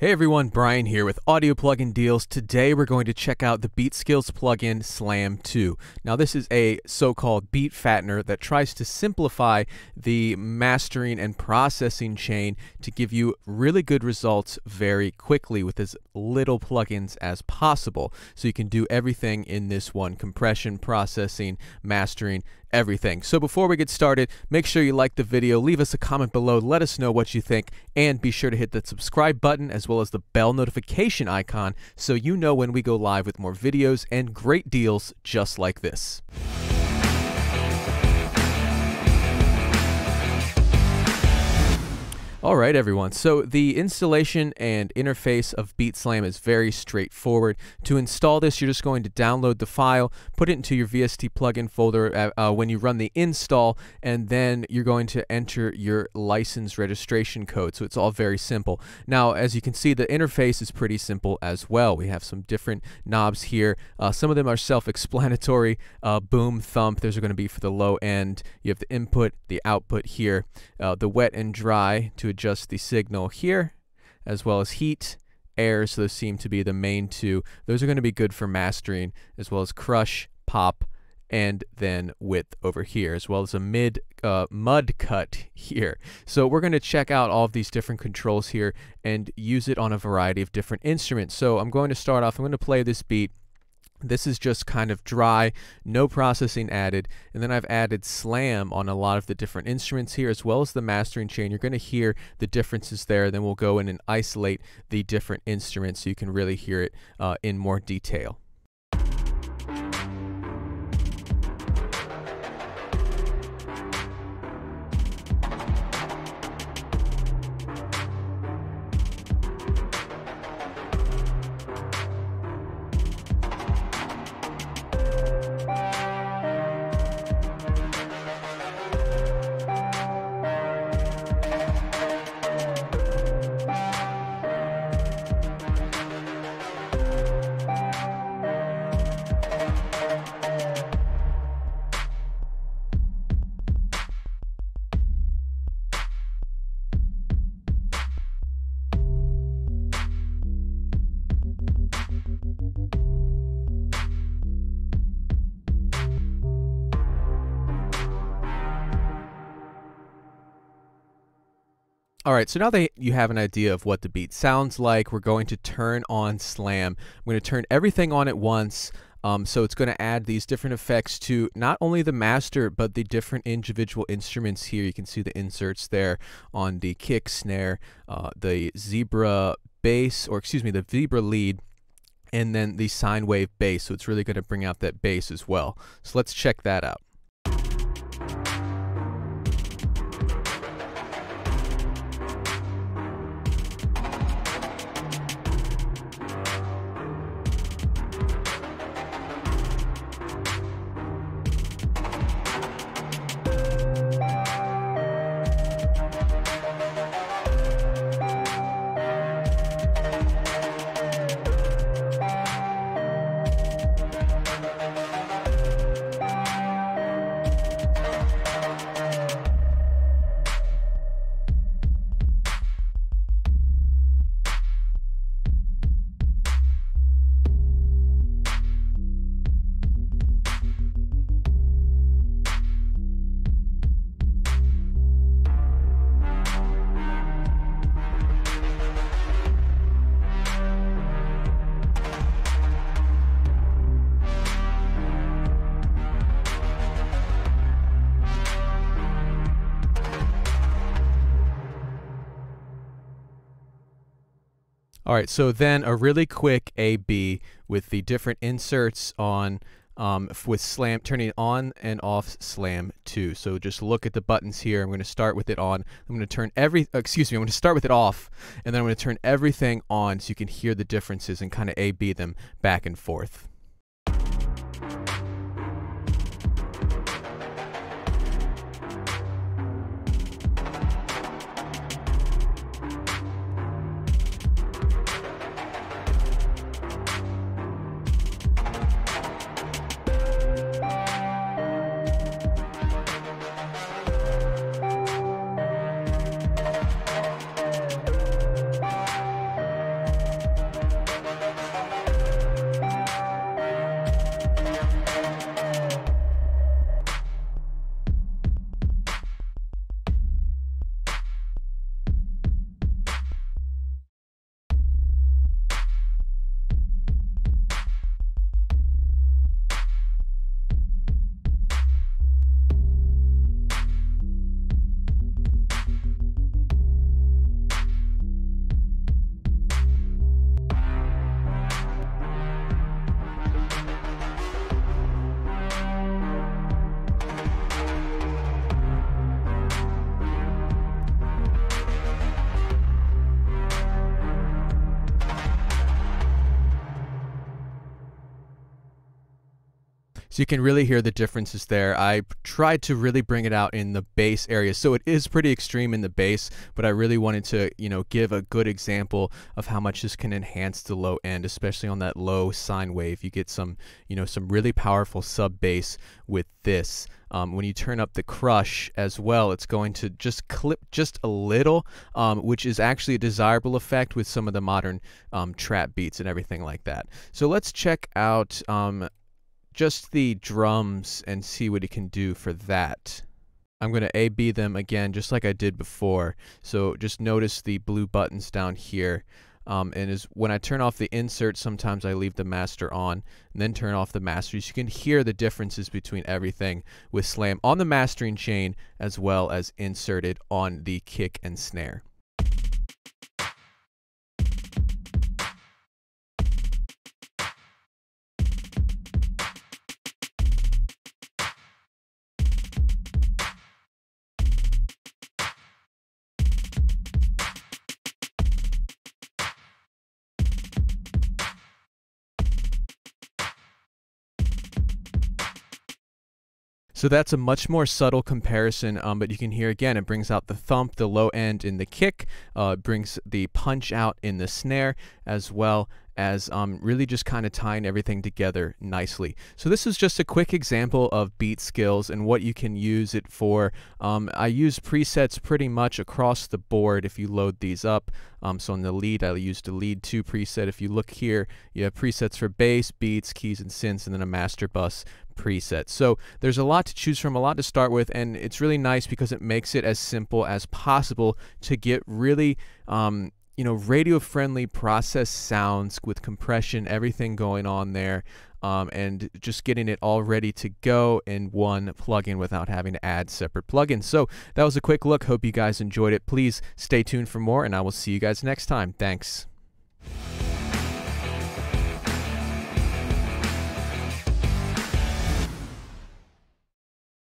Hey everyone, Brian here with Audio Plugin Deals. Today we're going to check out the Beatskillz plugin Slam 2. Now this is a so-called beat fattener that tries to simplify the mastering and processing chain to give you really good results very quickly with as little plugins as possible. So you can do everything in this one, compression, processing, mastering, everything. So before we get started, make sure you like the video, leave us a comment below, let us know what you think, and be sure to hit the subscribe button as well as the bell notification icon so you know when we go live with more videos and great deals just like this. All right, everyone. So the installation and interface of BeatSlam is very straightforward. To install this, you're just going to download the file, put it into your VST plugin folder uh, uh, when you run the install, and then you're going to enter your license registration code. So it's all very simple. Now, as you can see, the interface is pretty simple as well. We have some different knobs here. Uh, some of them are self-explanatory. Uh, boom, thump, those are going to be for the low end. You have the input, the output here, uh, the wet and dry to adjust the signal here, as well as heat, air, so those seem to be the main two. Those are going to be good for mastering, as well as crush, pop, and then width over here, as well as a mid uh, mud cut here. So we're going to check out all of these different controls here and use it on a variety of different instruments. So I'm going to start off, I'm going to play this beat this is just kind of dry, no processing added. And then I've added slam on a lot of the different instruments here, as well as the mastering chain. You're going to hear the differences there. Then we'll go in and isolate the different instruments so you can really hear it uh, in more detail. All right, so now that you have an idea of what the beat sounds like, we're going to turn on Slam. I'm going to turn everything on at once. Um, so it's going to add these different effects to not only the master, but the different individual instruments here. You can see the inserts there on the kick, snare, uh, the zebra bass, or excuse me, the zebra lead, and then the sine wave bass. So it's really going to bring out that bass as well. So let's check that out. All right, so then a really quick A-B with the different inserts on um, with slam, turning on and off slam 2. So just look at the buttons here. I'm going to start with it on. I'm going to turn every, excuse me, I'm going to start with it off, and then I'm going to turn everything on so you can hear the differences and kind of A-B them back and forth. So you can really hear the differences there. I tried to really bring it out in the bass area. So it is pretty extreme in the bass, but I really wanted to, you know, give a good example of how much this can enhance the low end, especially on that low sine wave. You get some, you know, some really powerful sub bass with this. Um, when you turn up the crush as well, it's going to just clip just a little, um, which is actually a desirable effect with some of the modern um, trap beats and everything like that. So let's check out um, just the drums and see what it can do for that. I'm going to A-B them again just like I did before. So just notice the blue buttons down here. Um, and is when I turn off the insert, sometimes I leave the master on and then turn off the masters. You can hear the differences between everything with Slam on the mastering chain as well as inserted on the kick and snare. So that's a much more subtle comparison, um, but you can hear again, it brings out the thump, the low end in the kick, uh, brings the punch out in the snare, as well as um, really just kind of tying everything together nicely. So this is just a quick example of Beatskillz and what you can use it for. Um, I use presets pretty much across the board if you load these up. Um, so on the lead, I used the lead 2 preset. If you look here, you have presets for bass, beats, keys, and synths, and then a master bus preset. So there's a lot to choose from, a lot to start with, and it's really nice because it makes it as simple as possible to get really um, you know, radio friendly process sounds with compression, everything going on there, um, and just getting it all ready to go in one plugin without having to add separate plugins. So that was a quick look. Hope you guys enjoyed it. Please stay tuned for more, and I will see you guys next time. Thanks.